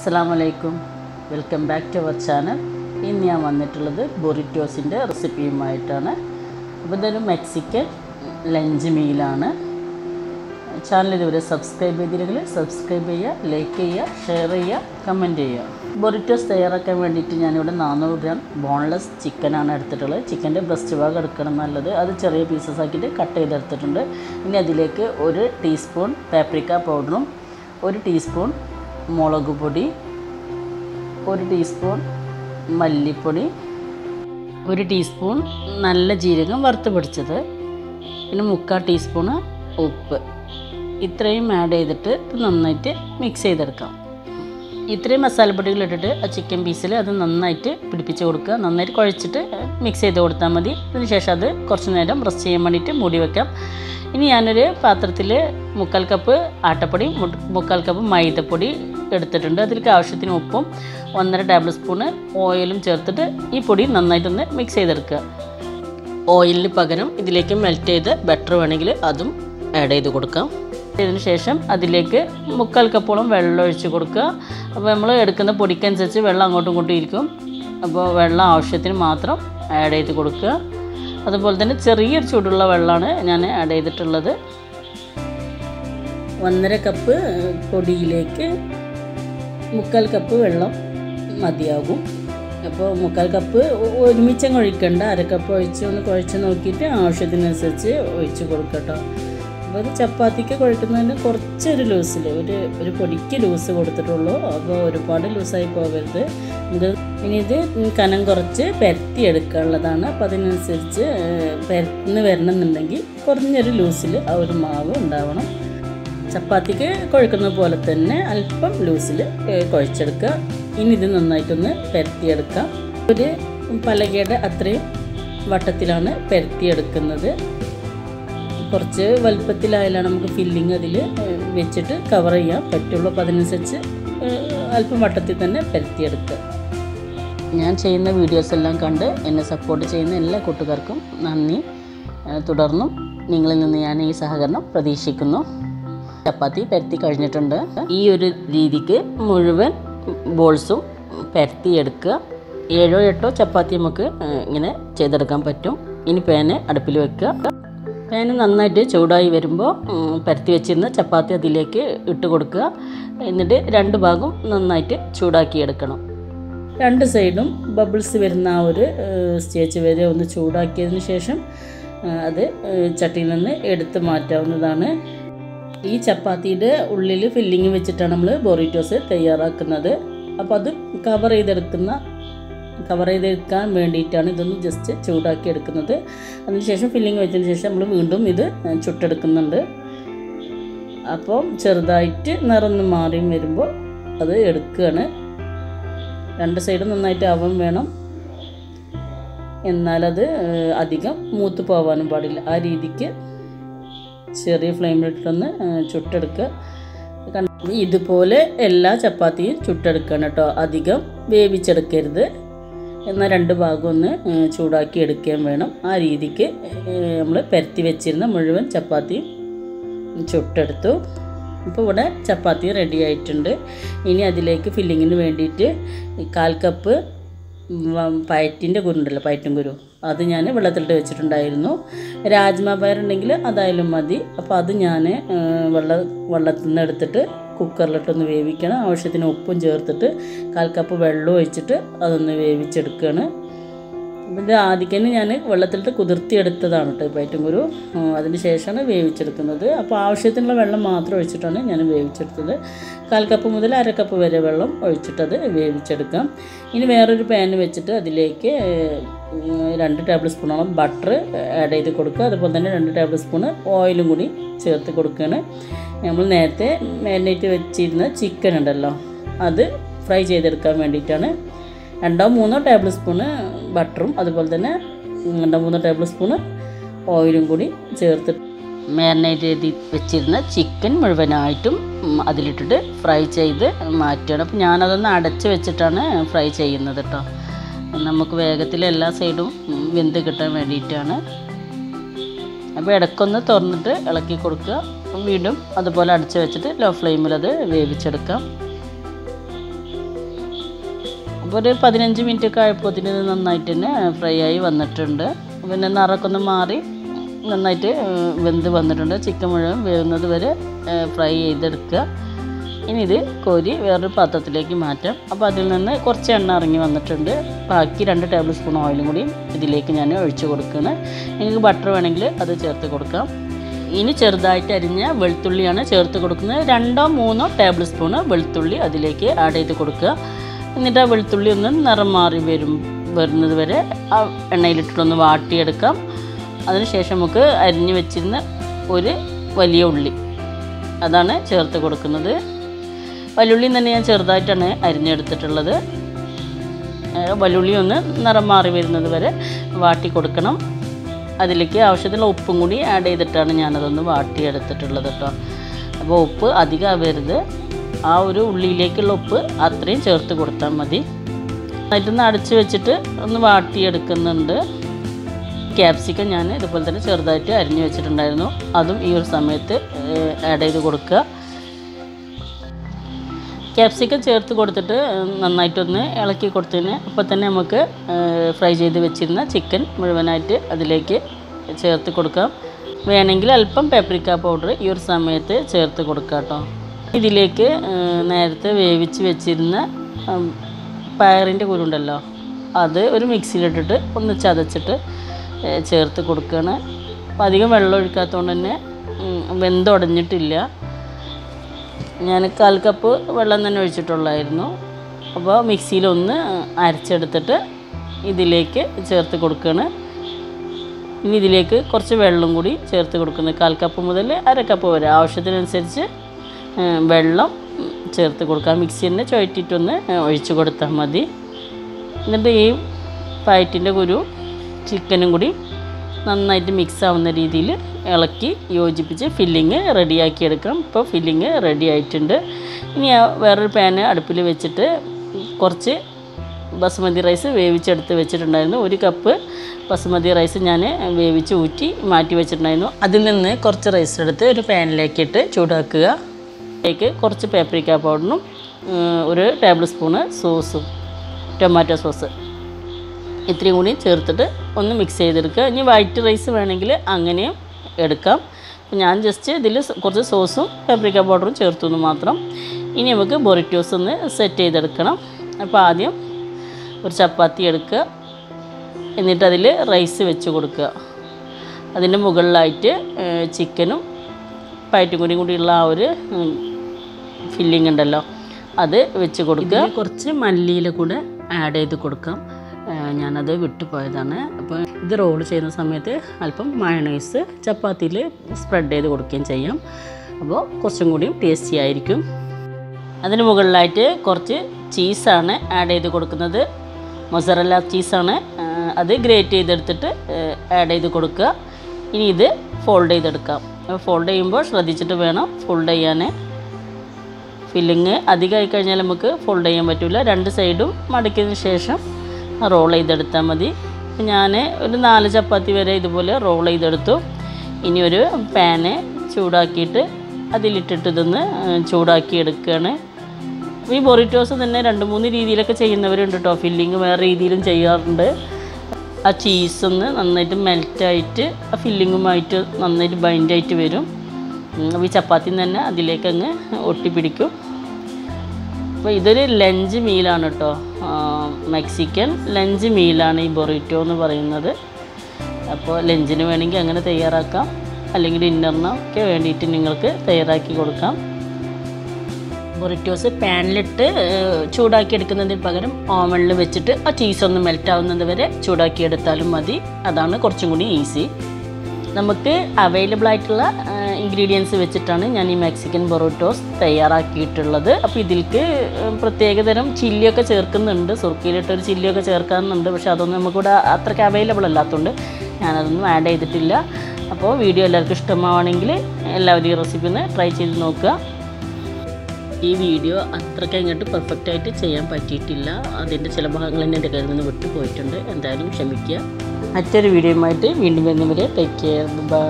അസ്സാമലൈക്കും welcome back to our channel. ഇന്ന് ഞാൻ വന്നിട്ടുള്ളത് ബൊറിറ്റോസിന്റെ റെസിപ്പിയുമായിട്ടാണ്. അപ്പോൾ ഇതൊരു മെക്സിക്കൻ ലഞ്ച് മീലാണ്. ചാനൽ ഇതുവരെ സബ്സ്ക്രൈബ് ചെയ്തില്ലെങ്കിൽ സബ്സ്ക്രൈബ് ചെയ്യുക ലൈക്ക് ചെയ്യുക ഷെയർ ചെയ്യുക കമന്റ് ചെയ്യുക. ബൊറിറ്റോസ് തയ്യാറാക്കാൻ വേണ്ടിയിട്ട് ഞാനിവിടെ നാനൂറ് ഗ്രാം ബോൺലെസ് ചിക്കനാണ് എടുത്തിട്ടുള്ളത്. ചിക്കന്റെ ബ്രസ്റ്റ് ഭാഗം എടുക്കണം നല്ലത്. അത് ചെറിയ പീസസ് ആക്കിയിട്ട് കട്ട് ചെയ്തെടുത്തിട്ടുണ്ട്. ഇനി അതിലേക്ക് ഒരു ടീസ്പൂൺ പാപ്രിക്ക പൗഡറും ഒരു ടീസ്പൂൺ മുളക് പൊടി ഒരു ടീസ്പൂൺ മല്ലിപ്പൊടി ഒരു ടീസ്പൂൺ നല്ല ജീരകം വറുത്ത് പിടിച്ചത് പിന്നെ മുക്കാൽ ടീസ്പൂൺ ഉപ്പ്. ഇത്രയും ആഡ് ചെയ്തിട്ട് നന്നായിട്ട് മിക്സ് ചെയ്തെടുക്കാം. ഇത്രയും മസാലപ്പൊടികൾ ഇട്ടിട്ട് ആ ചിക്കൻ പീസിൽ അത് നന്നായിട്ട് പിടിപ്പിച്ച് കൊടുക്കുക. നന്നായിട്ട് കുഴച്ചിട്ട് മിക്സ് ചെയ്ത് കൊടുത്താൽ മതി. അതിനുശേഷം അത് കുറച്ച് നേരം റെസ്റ്റ് ചെയ്യാൻ വേണ്ടിയിട്ട് മൂടി വെക്കാം. ഇനി ഞാനൊരു പാത്രത്തിൽ മുക്കാൽ കപ്പ് ആട്ടപ്പൊടി മുക്കാൽ കപ്പ് മൈദപ്പൊടി എടുത്തിട്ടുണ്ട്. അതിലേക്ക് ആവശ്യത്തിന് ഉപ്പും ഒന്നര ടേബിൾ സ്പൂണ് ഓയിലും ചേർത്തിട്ട് ഈ പൊടി നന്നായിട്ടൊന്ന് മിക്സ് ചെയ്തെടുക്കുക. ഓയിലിന് പകരം ഇതിലേക്ക് മെൽറ്റ് ചെയ്ത് ബട്ടർ വേണമെങ്കിൽ അതും ആഡ് ചെയ്ത് കൊടുക്കാം. ഇതിന് ശേഷം അതിലേക്ക് മുക്കാൽ കപ്പോളം വെള്ളം ഒഴിച്ച് കൊടുക്കുക. അപ്പോൾ നമ്മൾ എടുക്കുന്ന പൊടിക്കനുസരിച്ച് വെള്ളം അങ്ങോട്ടും ഇങ്ങോട്ടും ഇരിക്കും. അപ്പോൾ വെള്ളം ആവശ്യത്തിന് മാത്രം ആഡ് ചെയ്ത് കൊടുക്കുക. അതുപോലെ തന്നെ ചെറിയൊരു ചൂടുള്ള വെള്ളമാണ് ഞാൻ ആഡ് ചെയ്തിട്ടുള്ളത്. ഒന്നര കപ്പ് പൊടിയിലേക്ക് മുക്കാൽ കപ്പ് വെള്ളം മതിയാകും. അപ്പോൾ മുക്കാൽ കപ്പ് ഒരുമിച്ച് ഒരുമിച്ചങ്ങ് ഒഴിക്കണ്ട. അര കപ്പ് ഒഴിച്ച് ഒന്ന് കുഴച്ച് നോക്കിയിട്ട് ആവശ്യത്തിനനുസരിച്ച് ഒഴിച്ച് കൊടുക്കട്ടോ അപ്പോൾ അത് ചപ്പാത്തിക്ക് കുഴക്കുന്നതിന് കുറച്ചൊരു ലൂസിൽ ഒരു ഒരു പൊടിക്ക് ലൂസ് കൊടുത്തിട്ടുള്ളൂ. അപ്പോൾ ഒരുപാട് ലൂസായി പോകരുത്. ഇത് ഇനി ഇത് കനം കുറച്ച് പരത്തി എടുക്കാനുള്ളതാണ്. അപ്പോൾ അതിനനുസരിച്ച് പരന്ന് വരണമെന്നുണ്ടെങ്കിൽ കുറഞ്ഞൊരു ലൂസിൽ ആ ഒരു മാവ് ഉണ്ടാവണം. ചപ്പാത്തിക്ക് കുഴക്കുന്ന പോലെ തന്നെ അല്പം ലൂസിൽ കുഴച്ചെടുക്കുക. ഇനി ഇത് നന്നായിട്ടൊന്ന് പരത്തിയെടുക്കാം ഒരു പലകയുടെ അത്രയും വട്ടത്തിലാണ് പരത്തിയെടുക്കുന്നത് കുറച്ച് വലുപ്പത്തിലായാലാണ് നമുക്ക് ഫില്ലിങ് അതിൽ വെച്ചിട്ട് കവർ ചെയ്യാൻ പറ്റുള്ളൂ. അപ്പോൾ അതിനനുസരിച്ച് അല്പം വട്ടത്തിൽ തന്നെ പരത്തിയെടുക്കുക ഞാൻ ചെയ്യുന്ന വീഡിയോസ് എല്ലാം കണ്ട് എന്നെ സപ്പോർട്ട് ചെയ്യുന്ന എല്ലാ കൂട്ടുകാർക്കും നന്ദി. തുടർന്നും നിങ്ങളിൽ നിന്ന് ഞാൻ ഈ സഹകരണം പ്രതീക്ഷിക്കുന്നു. ചപ്പാത്തി പരത്തി കഴിഞ്ഞിട്ടുണ്ട്. ഈ ഒരു രീതിക്ക് മുഴുവൻ ബോൾസും പരത്തിയെടുക്കുക ഏഴോ എട്ടോ ചപ്പാത്തി നമുക്ക് ഇങ്ങനെ ചെയ്തെടുക്കാൻ പറ്റും. ഇനി പാന് അടുപ്പിൽ വെക്കുക. പാന് നന്നായിട്ട് ചൂടായി വരുമ്പോൾ പരത്തി വെച്ചിരുന്ന ചപ്പാത്തി അതിലേക്ക് ഇട്ട് കൊടുക്കുക. എന്നിട്ട് രണ്ട് ഭാഗം നന്നായിട്ട് ചൂടാക്കി എടുക്കണം. രണ്ട് സൈഡും ബബിൾസ് വരുന്ന ആ ഒരു സ്റ്റേജ് വരെ ഒന്ന് ചൂടാക്കിയതിന് ശേഷം അത് ചട്ടിയിൽ നിന്ന് എടുത്ത് മാറ്റാവുന്നതാണ്. ഈ ചപ്പാത്തിയുടെ ഉള്ളിൽ ഫില്ലിങ് വെച്ചിട്ടാണ് നമ്മൾ ബൊറിറ്റോസ് തയ്യാറാക്കുന്നത്. അപ്പോൾ അത് കവർ ചെയ്തെടുക്കുന്ന കവർ ചെയ്തെടുക്കാൻ വേണ്ടിയിട്ടാണ് ഇതൊന്ന് ജസ്റ്റ് ചൂടാക്കി എടുക്കുന്നത്. അതിനുശേഷം ഫില്ലിങ് വെച്ചതിന് ശേഷം നമ്മൾ വീണ്ടും ഇത് ചുട്ടെടുക്കുന്നുണ്ട്. അപ്പം ചെറുതായിട്ട് നിറന്ന് മാറിയും വരുമ്പോൾ അത് എടുക്കുകയാണ്. രണ്ട് സൈഡും നന്നായിട്ട് ആവാൻ വേണം. എന്നാലത് അധികം മൂത്ത് പോവാനും പാടില്ല. ആ രീതിക്ക് ചെറിയ ഫ്ലെയിമിലിട്ടൊന്ന് ചുട്ടെടുക്കുക. ഇതുപോലെ എല്ലാ ചപ്പാത്തിയും ചുട്ടെടുക്കണം കേട്ടോ. അധികം വേവിച്ചെടുക്കരുത്. എന്നാൽ രണ്ട് ഭാഗം ഒന്ന് ചൂടാക്കി എടുക്കുകയും വേണം. ആ രീതിക്ക് നമ്മൾ പരത്തി വെച്ചിരുന്ന മുഴുവൻ ചപ്പാത്തിയും ചുട്ടെടുത്തു. ഇപ്പോൾ ഇവിടെ ചപ്പാത്തി റെഡി ആയിട്ടുണ്ട്. ഇനി അതിലേക്ക് ഫില്ലിങ്ങിന് വേണ്ടിയിട്ട് കാൽ കപ്പ് പയറ്റിന്റെ കുരുണ്ടല്ലോ പയറ്റും കുരു. അത് ഞാൻ വെള്ളത്തിലിട്ട് വെച്ചിട്ടുണ്ടായിരുന്നു. രാജ്മ പയറുണ്ടെങ്കിൽ അതായാലും മതി. അപ്പോൾ അത് ഞാൻ വെള്ള വെള്ളത്തിൽ നിന്ന് എടുത്തിട്ട് കുക്കറിലിട്ടൊന്ന് വേവിക്കണം. ആവശ്യത്തിന് ഉപ്പും ചേർത്തിട്ട് കാൽ കപ്പ് വെള്ളം ഒഴിച്ചിട്ട് അതൊന്ന് വേവിച്ചെടുക്കുകയാണ്. ഇത് ആദ്യം ഞാൻ വെള്ളത്തിലിട്ട് കുതിർത്തിയെടുത്തതാണ് കേട്ടോ പയറ്റും കുരു അതിന് ശേഷമാണ് വേവിച്ചെടുക്കുന്നത്. അപ്പോൾ ആവശ്യത്തിനുള്ള വെള്ളം മാത്രം ഒഴിച്ചിട്ടാണ് ഞാൻ വേവിച്ചെടുത്തത്. കാൽ കപ്പ് മുതൽ അര കപ്പ് വരെ വെള്ളം ഒഴിച്ചിട്ടത് വേവിച്ചെടുക്കാം. ഇനി വേറൊരു പാൻ വെച്ചിട്ട് അതിലേക്ക് രണ്ട് ടേബിൾ സ്പൂണോളം ബട്ടർ ആഡ് ചെയ്ത് കൊടുക്കുക. അതുപോലെ തന്നെ രണ്ട് ടേബിൾ സ്പൂണ് ഓയിലും കൂടി ചേർത്ത് കൊടുക്കുകയാണ്. നമ്മൾ നേരത്തെ മാരിനേറ്റ് വെച്ചിരുന്ന ചിക്കൻ ഉണ്ടല്ലോ അത് ഫ്രൈ ചെയ്തെടുക്കാൻ വേണ്ടിയിട്ടാണ്. രണ്ടോ മൂന്നോ ടേബിൾ സ്പൂണ് ബട്ടറും അതുപോലെ തന്നെ രണ്ട് മൂന്ന് ടേബിൾ സ്പൂണ് ഓയിലും കൂടി ചേർത്ത് മാരിനേറ്റ് ചെയ്ത് വെച്ചിരുന്ന ചിക്കൻ മുഴുവനായിട്ടും അതിലിട്ടിട്ട് ഫ്രൈ ചെയ്ത് മാറ്റുകയാണ്. അപ്പോൾ ഞാനതൊന്ന് അടച്ച് വെച്ചിട്ടാണ് ഫ്രൈ ചെയ്യുന്നത് കേട്ടോ നമുക്ക് വേഗത്തിൽ എല്ലാ സൈഡും വെന്ത് കിട്ടാൻ വേണ്ടിയിട്ടാണ്. അപ്പോൾ ഇടയ്ക്കൊന്ന് തുറന്നിട്ട് ഇളക്കി കൊടുക്കുക. വീണ്ടും അതുപോലെ അടച്ച് വെച്ചിട്ട് ലോ ഫ്ലെയിമിൽ അത് വേവിച്ചെടുക്കാം. അപ്പോൾ ഒരു പതിനഞ്ച് മിനിറ്റ് ഒക്കെ ആയപ്പോത്തിന് ഇത് നന്നായിട്ട് തന്നെ ഫ്രൈ ആയി വന്നിട്ടുണ്ട്. പിന്നെ നിറമൊക്കെ ഒന്ന് മാറി നന്നായിട്ട് വെന്ത് വന്നിട്ടുണ്ട്. ചിക്കൻ മുഴുവൻ വേവുന്നത് വരെ ഫ്രൈ ചെയ്തെടുക്കുക. ഇനി ഇത് കോരി വേറൊരു പാത്രത്തിലേക്ക് മാറ്റാം. അപ്പോൾ അതിൽ നിന്ന് കുറച്ച് എണ്ണ ഇറങ്ങി വന്നിട്ടുണ്ട്. ബാക്കി രണ്ട് ടേബിൾ സ്പൂൺ ഓയിലും കൂടി ഇതിലേക്ക് ഞാൻ ഒഴിച്ചു കൊടുക്കുന്നത് നിങ്ങൾക്ക് ബട്ടർ വേണമെങ്കിൽ അത് ചേർത്ത് കൊടുക്കാം. ഇനി ചെറുതായിട്ട് അരിഞ്ഞ വെളുത്തുള്ളിയാണ് ചേർത്ത് കൊടുക്കുന്നത്. രണ്ടോ മൂന്നോ ടേബിൾ സ്പൂണ് വെളുത്തുള്ളി അതിലേക്ക് ആഡ് ചെയ്ത് കൊടുക്കുക. എന്നിട്ട് ആ വെളുത്തുള്ളി ഒന്ന് നിറം മാറി വരും വരുന്നത് വരെ ആ എണ്ണയിലിട്ടിട്ടൊന്ന് വാട്ടിയെടുക്കാം. അതിനുശേഷം നമുക്ക് അരിഞ്ഞു വെച്ചിരുന്ന ഒരു വലിയ ഉള്ളി. അതാണ് ചേർത്ത് കൊടുക്കുന്നത്. വല്ലുള്ളി തന്നെ ഞാൻ ചെറുതായിട്ടാണ് അരിഞ്ഞെടുത്തിട്ടുള്ളത്. വല്ലുള്ളി ഒന്ന് നിറം മാറി വരുന്നത് വരെ വാട്ടി കൊടുക്കണം. അതിലേക്ക് ആവശ്യത്തിനുള്ള ഉപ്പും കൂടി ആഡ് ചെയ്തിട്ടാണ് ഞാനതൊന്ന് വാട്ടിയെടുത്തിട്ടുള്ളത് കേട്ടോ. അപ്പോൾ ഉപ്പ് അധികം ആവരുത്. ആ ഒരു ഉള്ളിയിലേക്കുള്ള ഉപ്പ് അത്രയും ചേർത്ത് കൊടുത്താൽ മതി. നന്നായിട്ടൊന്ന് അടച്ച് വെച്ചിട്ട് ഒന്ന് വാട്ടിയെടുക്കുന്നുണ്ട്. ക്യാപ്സിക്കം ഞാൻ ഇതുപോലെ തന്നെ ചെറുതായിട്ട് അരിഞ്ഞു വെച്ചിട്ടുണ്ടായിരുന്നു. അതും ഈ ഒരു സമയത്ത് ആഡ് ചെയ്ത് കൊടുക്കുക. ക്യാപ്സിക്കം ചേർത്ത് കൊടുത്തിട്ട് നന്നായിട്ടൊന്ന് ഇളക്കി കൊടുത്തതിന് അപ്പോൾ തന്നെ നമുക്ക് ഫ്രൈ ചെയ്ത് വെച്ചിരുന്ന ചിക്കൻ മുഴുവനായിട്ട് അതിലേക്ക് ചേർത്ത് കൊടുക്കാം. വേണമെങ്കിൽ അല്പം പെപ്രിക്ക പൗഡർ ഈ ഒരു സമയത്ത് ചേർത്ത് കൊടുക്കാം കേട്ടോ. ഇതിലേക്ക് നേരത്തെ വേവിച്ച് വെച്ചിരുന്ന പയറിന്റെ കുരുണ്ടല്ലോ അത് ഒരു മിക്സിയിലിട്ടിട്ട് ഒന്ന് ചതച്ചിട്ട് ചേർത്ത് കൊടുക്കുകയാണ് അപ്പം അധികം വെള്ളം ഒഴിക്കാത്തതുകൊണ്ട് തന്നെ വെന്തുടഞ്ഞിട്ടില്ല. ഞാൻ കാൽ കപ്പ് വെള്ളം തന്നെ ഒഴിച്ചിട്ടുള്ളായിരുന്നു. അപ്പോൾ മിക്സിയിലൊന്ന് അരച്ചെടുത്തിട്ട് ഇതിലേക്ക് ചേർത്ത് കൊടുക്കുകയാണ് ഇനി ഇതിലേക്ക് കുറച്ച് വെള്ളം കൂടി ചേർത്ത് കൊടുക്കുന്നത്. കാൽ കപ്പ് മുതൽ അര കപ്പ് വരെ. ആവശ്യത്തിനനുസരിച്ച് വെള്ളം ചേർത്ത് കൊടുക്കുക. മിക്സി തന്നെ ചുഴറ്റിയിട്ടൊന്ന് ഒഴിച്ച് കൊടുത്താൽ മതി. എന്നിട്ട് ഈ പയറ്റിന്റെ കുരു ചിക്കനും കൂടി നന്നായിട്ട് മിക്സ് ആവുന്ന രീതിയിൽ ഇളക്കി യോജിപ്പിച്ച് ഫില്ലിങ് റെഡിയാക്കി എടുക്കാം. ഇപ്പോൾ ഫില്ലിങ് റെഡി ആയിട്ടുണ്ട്. ഇനി വേറൊരു പാന് അടുപ്പിൽ വെച്ചിട്ട് കുറച്ച് ബസുമതി റൈസ് വേവിച്ചെടുത്ത് വെച്ചിട്ടുണ്ടായിരുന്നു. ഒരു കപ്പ് ബസുമതി റൈസ് ഞാൻ വേവിച്ച് ഊറ്റി മാറ്റി വെച്ചിട്ടുണ്ടായിരുന്നു. അതിൽ നിന്ന് കുറച്ച് റൈസ് എടുത്ത് ഒരു പാനിലേക്കിട്ട് ചൂടാക്കുക. അതിലേക്ക് കുറച്ച് പേപ്രിക്ക പൗഡറും ഒരു ടേബിൾ സ്പൂണ് സോസും ടൊമാറ്റോ സോസ് ഇത്രയും കൂടി ചേർത്തിട്ട് ഒന്ന് മിക്സ് ചെയ്തെടുക്കുക. ഇനി വൈറ്റ് റൈസ് വേണമെങ്കിൽ അങ്ങനെയും എടുക്കാം. ഞാൻ ജസ്റ്റ് ഇതിൽ കുറച്ച് സോസും പെപ്രിക്ക പൗഡറും ചേർത്തു എന്ന് മാത്രം. ഇനി നമുക്ക് ബൊറിറ്റോസ് ഒന്ന് സെറ്റ് ചെയ്തെടുക്കണം. അപ്പോൾ ആദ്യം ഒരു ചപ്പാത്തി എടുക്കുക. എന്നിട്ട് അതിൽ റൈസ് വെച്ച് കൊടുക്കുക. അതിന്റെ മുകളിലായിട്ട് ചിക്കനും പയറ്റും കൂടി കൂടിയുള്ള ആ ഒരു ഫില്ലിംഗ് ഉണ്ടല്ലോ അത് വെച്ച് കൊടുക്കുക. കുറച്ച് മല്ലിയിൽ കൂടെ ആഡ് ചെയ്ത് കൊടുക്കാം. ഞാനത് വിട്ടുപോയതാണ് അപ്പോൾ ഇത് റോൾ ചെയ്യുന്ന സമയത്ത് അല്പം മയണൈസ് ചപ്പാത്തിയിൽ സ്പ്രെഡ് ചെയ്ത് കൊടുക്കുകയും ചെയ്യാം. അപ്പോൾ കുറച്ചും കൂടിയും ടേസ്റ്റി ആയിരിക്കും. അതിന് മുകളിലായിട്ട് കുറച്ച് ചീസാണ് ആഡ് ചെയ്ത് കൊടുക്കുന്നത്. മൊസറല്ല ചീസാണ് അത് ഗ്രേറ്റ് ചെയ്തെടുത്തിട്ട് ആഡ് ചെയ്ത് കൊടുക്കുക. ഇനി ഇത് ഫോൾഡ് ചെയ്തെടുക്കാം. ഫോൾഡ് ചെയ്യുമ്പോൾ ശ്രദ്ധിച്ചിട്ട് വേണം ഫോൾഡ് ചെയ്യാൻ ഫില്ലിങ് അധികമായി കഴിഞ്ഞാൽ നമുക്ക് ഫോൾഡ് ചെയ്യാൻ പറ്റില്ല രണ്ട് സൈഡും മടക്കിയതിന് ശേഷം റോൾ ചെയ്തെടുത്താൽ മതി. ഞാൻ ഒരു നാല് ചപ്പാത്തി വരെ ഇതുപോലെ റോൾ ചെയ്തെടുത്തു. ഇനി ഒരു പാന് ചൂടാക്കിയിട്ട് അതിലിട്ടിട്ട് ഇതൊന്ന് ചൂടാക്കി എടുക്കുകയാണ്. ഈ ബൊറിറ്റോസ് തന്നെ രണ്ട് മൂന്ന് രീതിയിലൊക്കെ ചെയ്യുന്നവരുണ്ട് കേട്ടോ ഫില്ലിങ് വേറെ രീതിയിലും ചെയ്യാറുണ്ട്. ആ ചീസൊന്ന് നന്നായിട്ട് മെൽറ്റായിട്ട് ആ ഫില്ലിങ്ങുമായിട്ട് നന്നായിട്ട് ബൈൻഡായിട്ട് വരും. അപ്പോൾ ഈ ചപ്പാത്തി തന്നെ അതിലേക്ക് അങ്ങ് ഒട്ടിപ്പിടിക്കും. അപ്പോൾ ഇതൊരു ലഞ്ച് മീലാണ് കേട്ടോ മെക്സിക്കൻ ലഞ്ച് മീലാണ് ഈ ബൊറിറ്റോ എന്ന് പറയുന്നത്. അപ്പോൾ ലഞ്ചിന് വേണമെങ്കിൽ അങ്ങനെ തയ്യാറാക്കാം. അല്ലെങ്കിൽ ഡിന്നറിനോ ഒക്കെ വേണ്ടിയിട്ട് നിങ്ങൾക്ക് തയ്യാറാക്കി കൊടുക്കാം. ബൊറിറ്റോസ് പാനിലിട്ട് ചൂടാക്കി എടുക്കുന്നതിന് പകരം ഓവനിൽ വെച്ചിട്ട് ആ ചീസ് ഒന്ന് മെൽറ്റ് ആവുന്നത് വരെ ചൂടാക്കി എടുത്താലും മതി. അതാണ് കുറച്ചും കൂടി ഈസി നമുക്ക് അവൈലബിൾ ആയിട്ടുള്ള ഇൻഗ്രീഡിയൻസ് വെച്ചിട്ടാണ് ഞാൻ ഈ മെക്സിക്കൻ ബൊറോട്ടോസ് തയ്യാറാക്കിയിട്ടുള്ളത്. അപ്പോൾ ഇതിൽക്ക് പ്രത്യേകതരം ചില്ലിയൊക്കെ ചേർക്കുന്നുണ്ട്. സുർക്കിയിലിട്ടൊരു ചില്ലിയൊക്കെ ചേർക്കാറുണ്ട്. പക്ഷേ അതൊന്നും നമുക്കിവിടെ അത്രയ്ക്ക് അവൈലബിൾ അല്ലാത്തതുകൊണ്ട് ഞാനതൊന്നും ആഡ് ചെയ്തിട്ടില്ല. അപ്പോൾ വീഡിയോ എല്ലാവർക്കും ഇഷ്ടമാവണമെങ്കിൽ എല്ലാവരും ഈ റെസിപ്പി ഒന്ന് ട്രൈ ചെയ്ത് നോക്കുക. ഈ വീഡിയോ അത്രയ്ക്ക് അങ്ങോട്ട് പെർഫെക്റ്റ് ആയിട്ട് ചെയ്യാൻ പറ്റിയിട്ടില്ല. അതിന്റെ ചില ഭാഗങ്ങൾ തന്നെ എന്റെ കയ്യിൽ നിന്ന് വിട്ടു പോയിട്ടുണ്ട്. എന്തായാലും ക്ഷമിക്കുക. മറ്റൊരു വീഡിയോയുമായിട്ട് വീണ്ടും വരുന്നവരെ ടേക്ക് കെയർ ബൈ